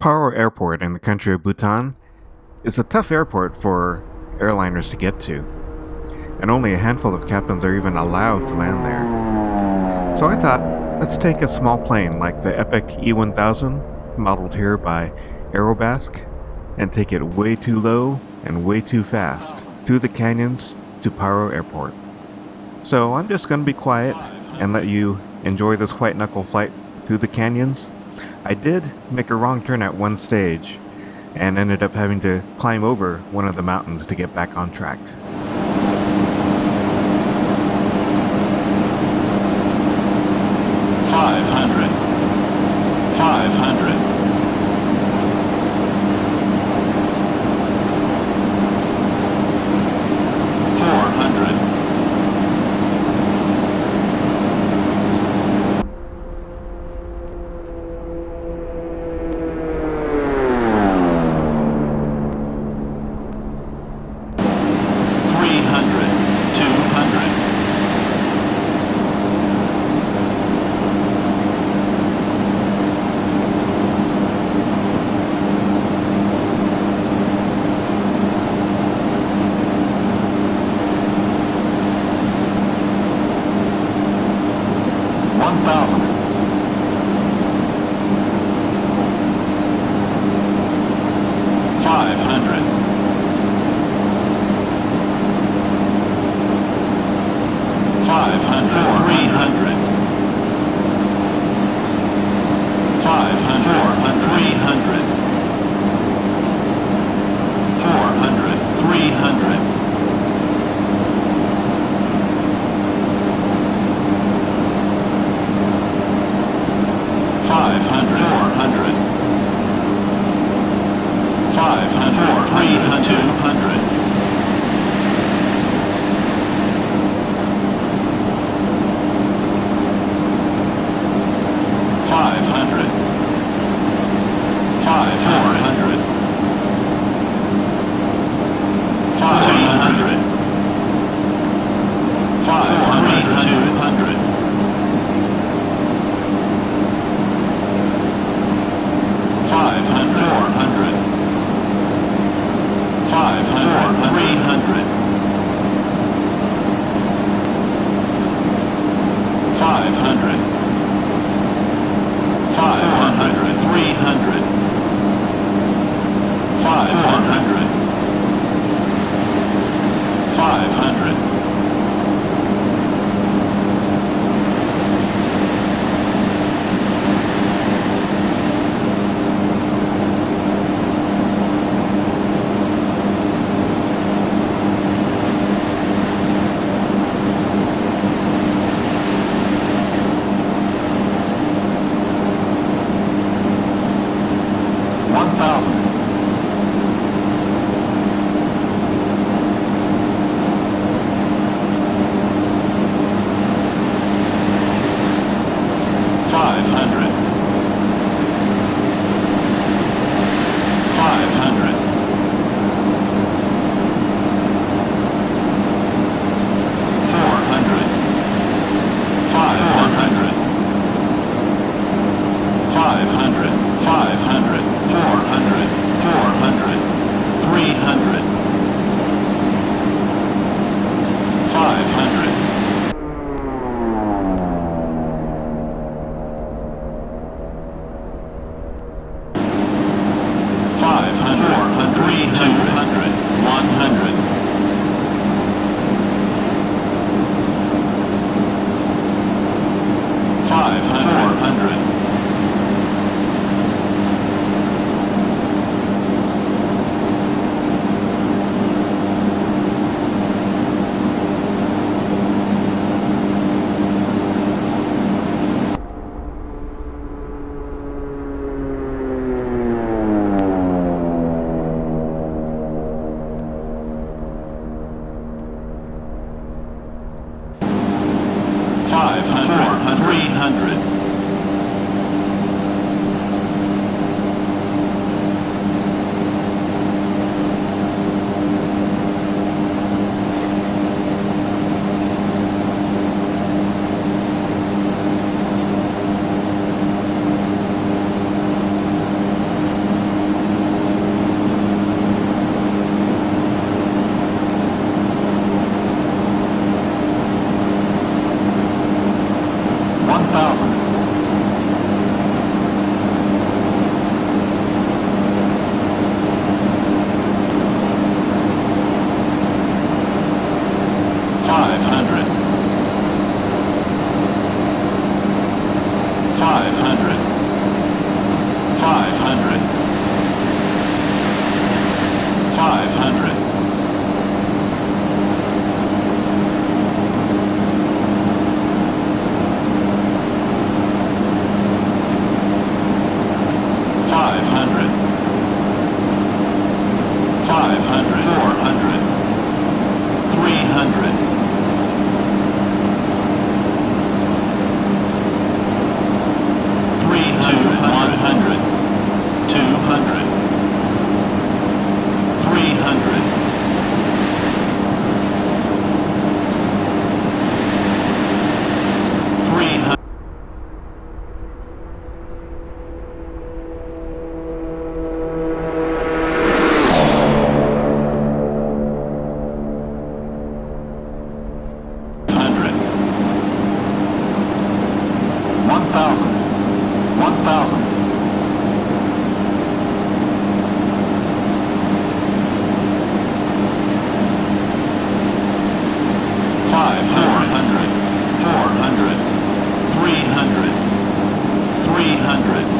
Paro Airport in the country of Bhutan is a tough airport for airliners to get to, and only a handful of captains are even allowed to land there. So I thought, let's take a small plane like the Epic E1000, modeled here by Aerobask, and take it way too low and way too fast through the canyons to Paro Airport. So I'm just going to be quiet and let you enjoy this white knuckle flight through the canyons I did make a wrong turn at one stage and ended up having to climb over one of the mountains to get back on track. 300. 100.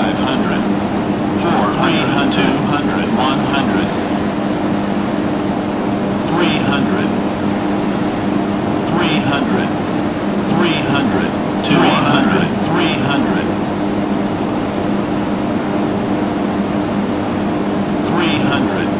500, 400, 200, 100, 300, 300, 300, 200, 300, 300.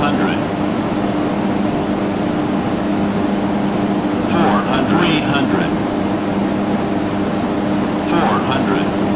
300, 400, 300, 400.